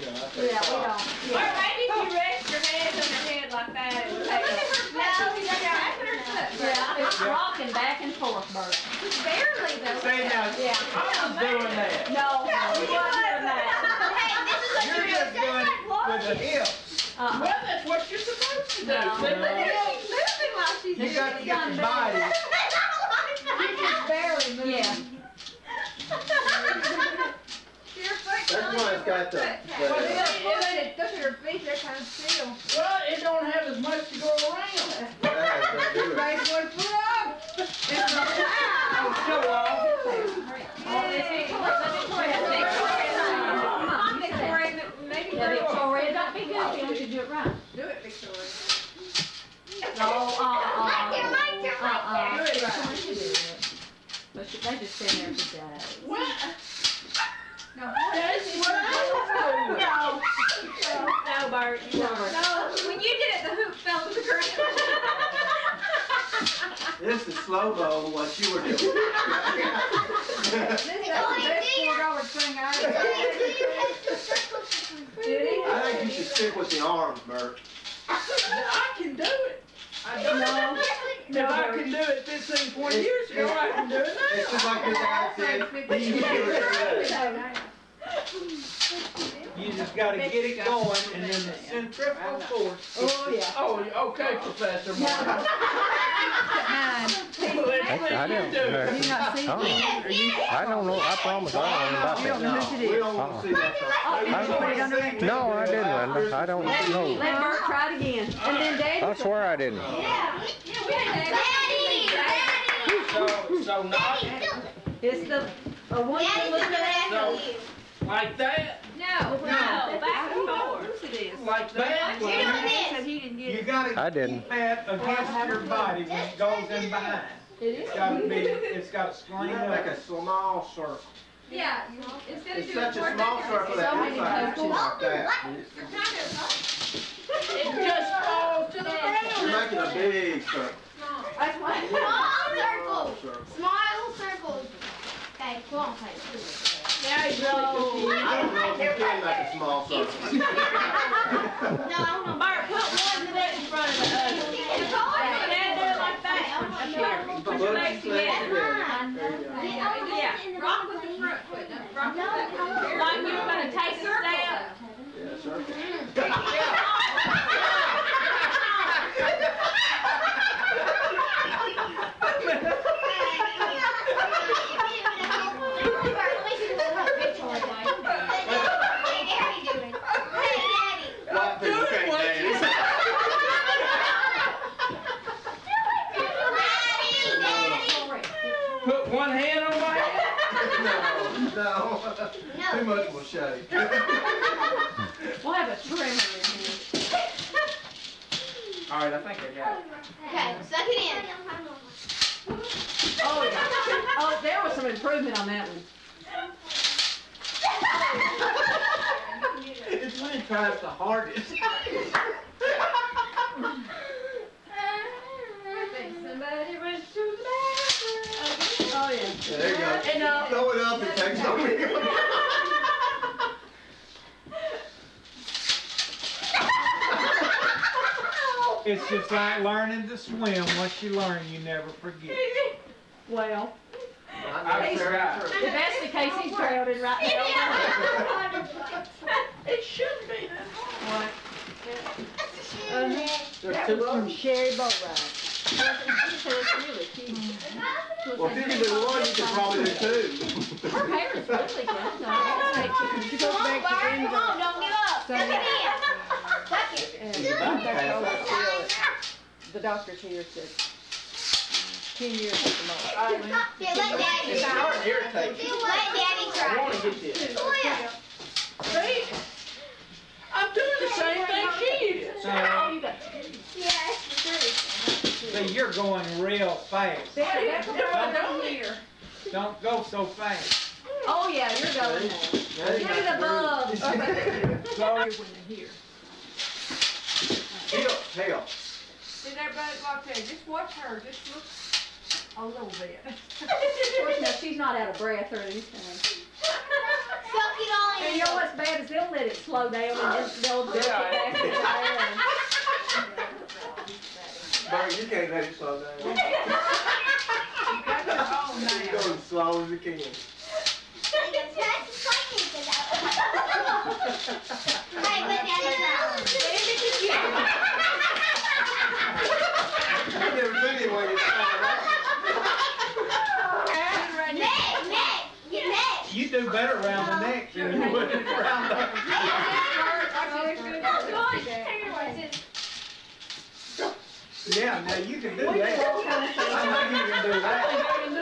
you know, I Yeah, we don't, Or maybe if you rest your hands on your head like that, it would take a. No, he doesn't. Yeah, it's rocking back and forth, Bert. Barely though. Say now, Yeah. I was doing that. No, we wasn't doing that. Hey, this is what You're you're just doing it with the hips. Uh-uh. Well, that's what you're supposed to do. No. See, look at No. it. moving while she's doing it. You got to get your body. Barely moving. Yeah. Your foot That's why it's got the, Well, the, it- it- Look at her feet, they're kind of still. Well, it don't have as much to go around. that has to do it. Nice one put up. It's not Wow. show off. Oh, it's Victoria, let Victoria, Come on, Victoria, maybe Yeah, Victoria. Victoria, don't be goofy, don't you do it right. Do it, Victoria. No. Right there, right there, right there. Do it right. Why don't you do it? But she- they just stand there for days. What? No, That's what I was no, No, you weren't. no. When you did it, the hoop fell to the ground. This is slow mo, what you were doing. This is the best four dollar thing I ever Did he? I think you should stick with the arms, Bert. I can do it. I don't know. No. I can do it 15, 20 years ago, I can do it now. It's just like your dad said, he can do it today. You just gotta get it going and then the centrifugal force. Oh, yeah. Oh, okay, Professor Martin. That's- I don't know. You not see Oh, it? I don't know, I promise I don't know about You don't know that. who it We is. don't want to. I- No, I didn't, Linda, I don't know. Let Bert try it again. And then Daddy. I swear I didn't. Yeah. Daddy, Daddy. So, so not It's the, uh, one Daddy's that looks gonna at. you. Like that, No, no, back and forth. like that. You're doing this. he didn't You gotta I didn't. keep that against your body when it goes in behind. It is. It's gotta be, it's gotta You screen gotta make up. a small circle. Yeah, instead of It's doing such a small circle it's that so looks many like, coaches. like that. You're kind of, It just falls to the ground. You're making a big circle. That's why. Small Small circles, circle. small circles. Okay, come on, Taylor. Now he's really confused. I don't know if you can make a small circle. No, I don't know. Bart, put one foot in front of the other. It's hard. Now do it like that. Up here. Put your legs together. Yeah, Rock with the front foot. no, Rock with that foot. like you were gonna take a step. Yeah, circle. White people can't dance. Put one hand on my head. No, no. Too much will shake. We'll have a trimmer in here. Alright, I think I got it. Okay, suck it in. Oh, yeah. Oh, there was some improvement on that one. It's when it tries the hardest. Somebody went to the bathroom. Oh, yeah. There you go. And, uh, Throw it up and take over. It's just like learning to swim. Once you learn, you never forget. Well, That's very Right. true. if that's the case, he's drowning right now. It shouldn't be that hard. There's two of them. Sherry boat ride. So it's really cute. Well, if you can do one, you can probably do two. Her hair is really good. though. She goes back to Come on, don't give up. Suck it in. Suck it. The doctor's here said ten years at the most. Yeah, let daddy It's try. starting to. Let daddy I try. wanna get this. See? I'm doing the same thing she is. Oh, you got. Yeah, it's true. See, you're going real fast. Daddy, that's what I I'm don't doing. hear. Don't go so fast. Oh, yeah, you're going now. There you Look at the bubs. Slow. When they're here. Heel, tail. Did everybody like that? Just watch her, just look a little bit. Of course, now, she's not out of breath or anything. Suck it all And in. you know what's bad happens, they'll let it slow down and then they'll duck it back in there. Bert, you can't let it slow down. You got your own You now. go as slow as you can. I never seen anyone get slowed down. You do better around the neck than you would around the. Yeah, now you can do that. I know you can do that.